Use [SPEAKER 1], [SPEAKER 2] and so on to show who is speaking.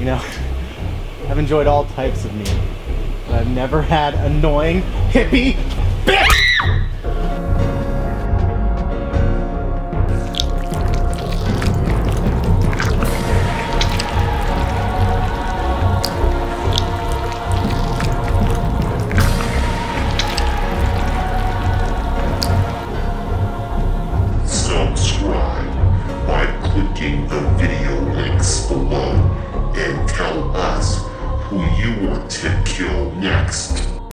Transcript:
[SPEAKER 1] You know, I've enjoyed all types of meat, but I've never had annoying hippie bitch.
[SPEAKER 2] Subscribe by clicking the video who you want to kill next.